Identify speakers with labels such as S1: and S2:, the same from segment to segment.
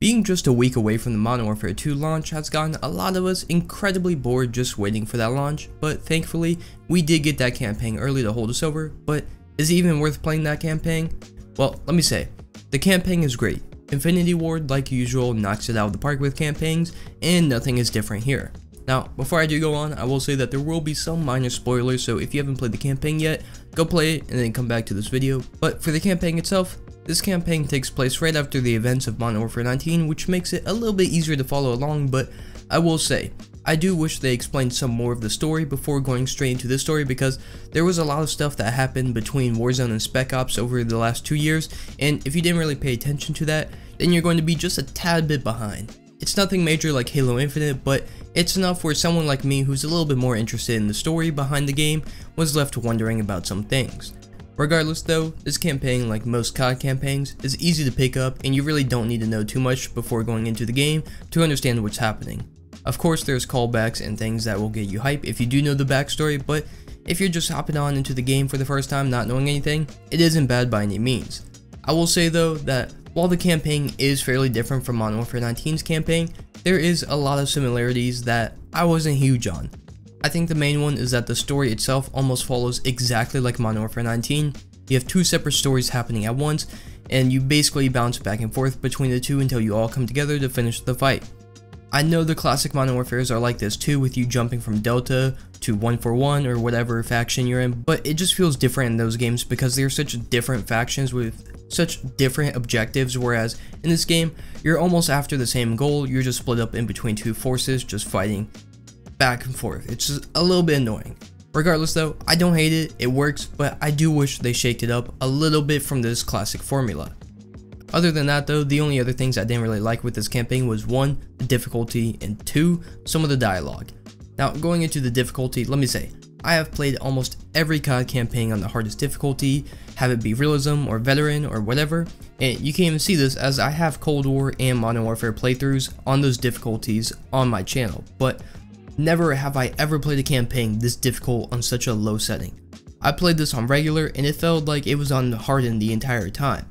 S1: Being just a week away from the Modern Warfare 2 launch has gotten a lot of us incredibly bored just waiting for that launch, but thankfully, we did get that campaign early to hold us over, but is it even worth playing that campaign? Well, let me say, the campaign is great. Infinity Ward, like usual, knocks it out of the park with campaigns, and nothing is different here. Now, before I do go on, I will say that there will be some minor spoilers, so if you haven't played the campaign yet, go play it and then come back to this video. But for the campaign itself, this campaign takes place right after the events of Modern Warfare 19, which makes it a little bit easier to follow along, but I will say, I do wish they explained some more of the story before going straight into this story because there was a lot of stuff that happened between Warzone and Spec Ops over the last two years, and if you didn't really pay attention to that, then you're going to be just a tad bit behind. It's nothing major like Halo Infinite, but it's enough where someone like me who's a little bit more interested in the story behind the game was left wondering about some things. Regardless though, this campaign, like most COD campaigns, is easy to pick up and you really don't need to know too much before going into the game to understand what's happening. Of course there's callbacks and things that will get you hype if you do know the backstory, but if you're just hopping on into the game for the first time not knowing anything, it isn't bad by any means. I will say though that while the campaign is fairly different from Modern Warfare 19's campaign, there is a lot of similarities that I wasn't huge on. I think the main one is that the story itself almost follows exactly like Modern Warfare 19. You have two separate stories happening at once, and you basically bounce back and forth between the two until you all come together to finish the fight. I know the classic Modern Warfares are like this too, with you jumping from Delta to 141 or whatever faction you're in, but it just feels different in those games because they're such different factions with such different objectives, whereas in this game, you're almost after the same goal, you're just split up in between two forces, just fighting back and forth. It's just a little bit annoying. Regardless though, I don't hate it, it works, but I do wish they shaked it up a little bit from this classic formula. Other than that though, the only other things I didn't really like with this campaign was 1. The difficulty, and 2. Some of the dialogue. Now, going into the difficulty, let me say, I have played almost every COD campaign on the hardest difficulty, have it be realism or veteran or whatever, and you can even see this as I have Cold War and Modern Warfare playthroughs on those difficulties on my channel, but Never have I ever played a campaign this difficult on such a low setting. I played this on regular and it felt like it was on hardened the entire time.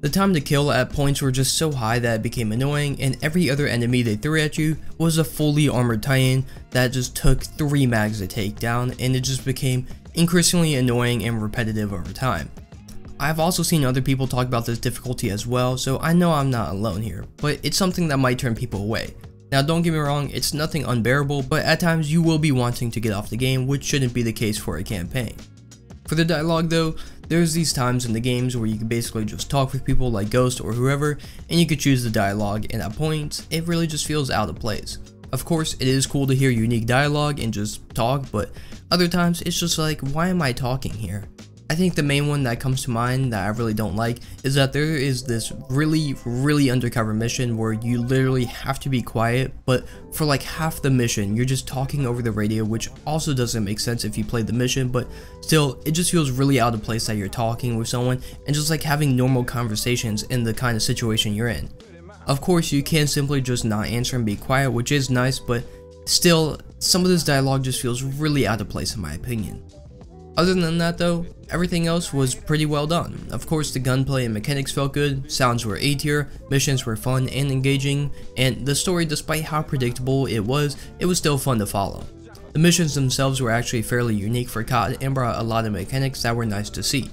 S1: The time to kill at points were just so high that it became annoying and every other enemy they threw at you was a fully armored titan that just took 3 mags to take down and it just became increasingly annoying and repetitive over time. I've also seen other people talk about this difficulty as well so I know I'm not alone here, but it's something that might turn people away. Now don't get me wrong, it's nothing unbearable, but at times you will be wanting to get off the game, which shouldn't be the case for a campaign. For the dialogue though, there's these times in the games where you can basically just talk with people like Ghost or whoever, and you could choose the dialogue, and at points, it really just feels out of place. Of course, it is cool to hear unique dialogue and just talk, but other times it's just like, why am I talking here? I think the main one that comes to mind that I really don't like is that there is this really, really undercover mission where you literally have to be quiet, but for like half the mission, you're just talking over the radio, which also doesn't make sense if you play the mission, but still, it just feels really out of place that you're talking with someone and just like having normal conversations in the kind of situation you're in. Of course, you can simply just not answer and be quiet, which is nice, but still, some of this dialogue just feels really out of place in my opinion. Other than that though, everything else was pretty well done. Of course the gunplay and mechanics felt good, sounds were A tier, missions were fun and engaging, and the story despite how predictable it was, it was still fun to follow. The missions themselves were actually fairly unique for COD and brought a lot of mechanics that were nice to see.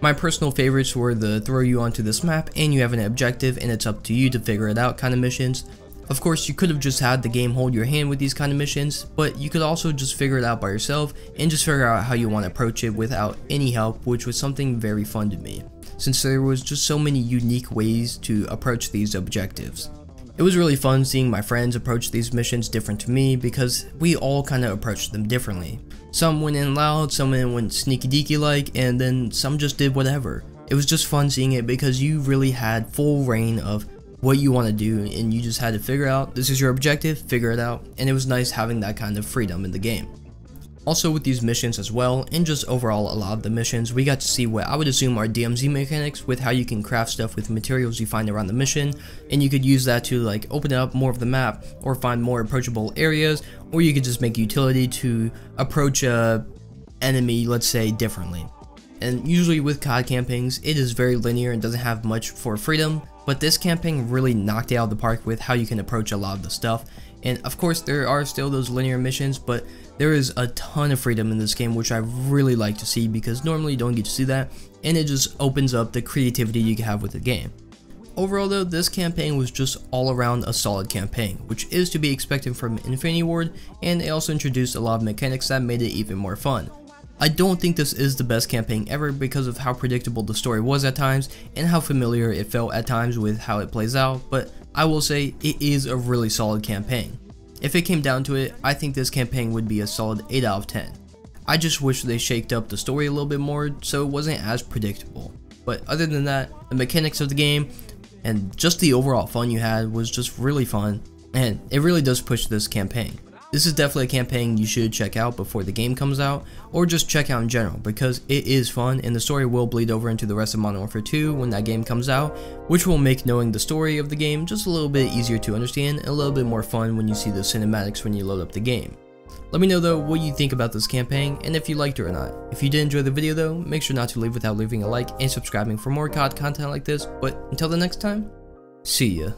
S1: My personal favorites were the throw you onto this map and you have an objective and it's up to you to figure it out kind of missions, of course, you could have just had the game hold your hand with these kind of missions, but you could also just figure it out by yourself and just figure out how you want to approach it without any help, which was something very fun to me, since there was just so many unique ways to approach these objectives. It was really fun seeing my friends approach these missions different to me because we all kind of approached them differently. Some went in loud, some went sneaky deaky like, and then some just did whatever. It was just fun seeing it because you really had full reign of what you want to do and you just had to figure out this is your objective, figure it out, and it was nice having that kind of freedom in the game. Also with these missions as well, and just overall a lot of the missions, we got to see what I would assume are DMZ mechanics with how you can craft stuff with materials you find around the mission, and you could use that to like open up more of the map, or find more approachable areas, or you could just make utility to approach a enemy, let's say, differently. And usually with COD campaigns, it is very linear and doesn't have much for freedom, but this campaign really knocked it out of the park with how you can approach a lot of the stuff. And of course, there are still those linear missions, but there is a ton of freedom in this game, which I really like to see because normally you don't get to see that, and it just opens up the creativity you can have with the game. Overall though, this campaign was just all around a solid campaign, which is to be expected from Infinity Ward, and it also introduced a lot of mechanics that made it even more fun. I don't think this is the best campaign ever because of how predictable the story was at times and how familiar it felt at times with how it plays out, but I will say it is a really solid campaign. If it came down to it, I think this campaign would be a solid 8 out of 10. I just wish they shaked up the story a little bit more so it wasn't as predictable. But other than that, the mechanics of the game and just the overall fun you had was just really fun and it really does push this campaign. This is definitely a campaign you should check out before the game comes out, or just check out in general, because it is fun and the story will bleed over into the rest of Modern Warfare 2 when that game comes out, which will make knowing the story of the game just a little bit easier to understand and a little bit more fun when you see the cinematics when you load up the game. Let me know though what you think about this campaign and if you liked it or not. If you did enjoy the video though, make sure not to leave without leaving a like and subscribing for more COD content like this, but until the next time, see ya.